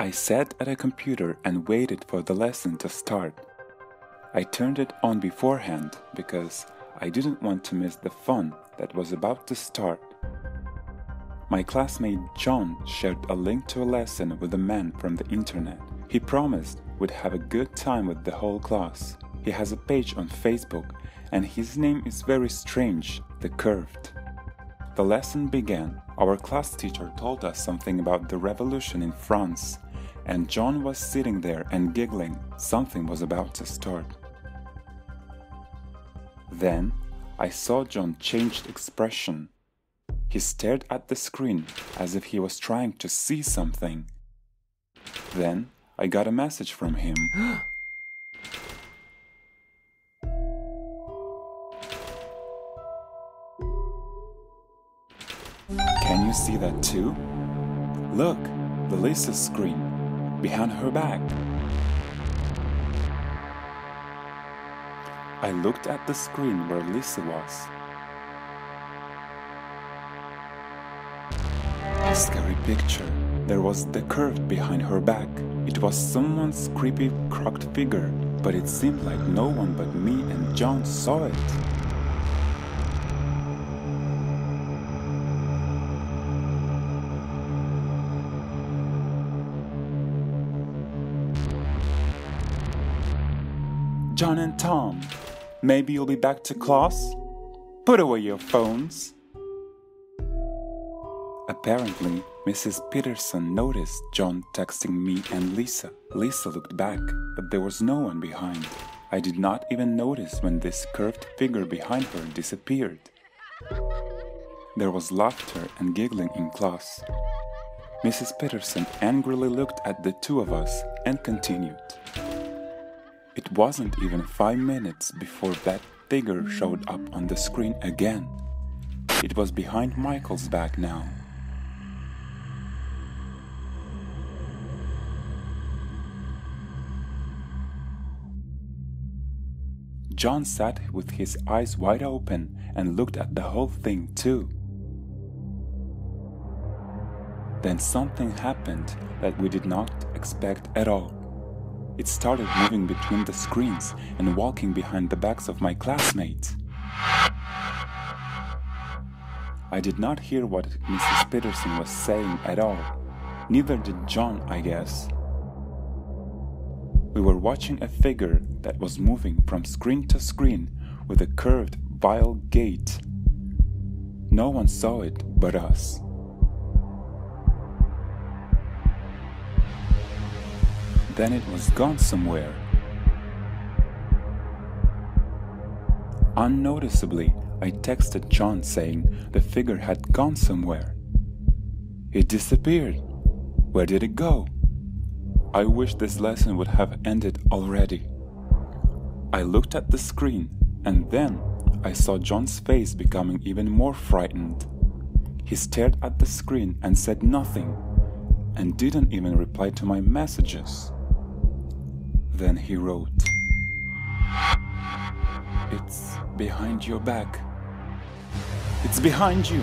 I sat at a computer and waited for the lesson to start. I turned it on beforehand because I didn't want to miss the fun that was about to start. My classmate John shared a link to a lesson with a man from the internet. He promised we'd have a good time with the whole class. He has a page on Facebook and his name is very strange, The Curved. The lesson began. Our class teacher told us something about the revolution in France, and John was sitting there and giggling. Something was about to start. Then I saw John change expression. He stared at the screen as if he was trying to see something. Then I got a message from him. Can you see that too? Look, the Lisa screen, behind her back. I looked at the screen where Lisa was. A scary picture. There was the curve behind her back. It was someone's creepy crooked figure, but it seemed like no one but me and John saw it. John and Tom, maybe you'll be back to class? Put away your phones. Apparently, Mrs. Peterson noticed John texting me and Lisa. Lisa looked back, but there was no one behind. I did not even notice when this curved figure behind her disappeared. There was laughter and giggling in class. Mrs. Peterson angrily looked at the two of us and continued. It wasn't even five minutes before that figure showed up on the screen again. It was behind Michael's back now. John sat with his eyes wide open and looked at the whole thing too. Then something happened that we did not expect at all. It started moving between the screens and walking behind the backs of my classmates. I did not hear what Mrs. Peterson was saying at all. Neither did John, I guess. We were watching a figure that was moving from screen to screen with a curved, vile gait. No one saw it but us. Then it was gone somewhere. Unnoticeably, I texted John saying the figure had gone somewhere. It disappeared. Where did it go? I wish this lesson would have ended already. I looked at the screen and then I saw John's face becoming even more frightened. He stared at the screen and said nothing and didn't even reply to my messages. Then he wrote, It's behind your back. It's behind you.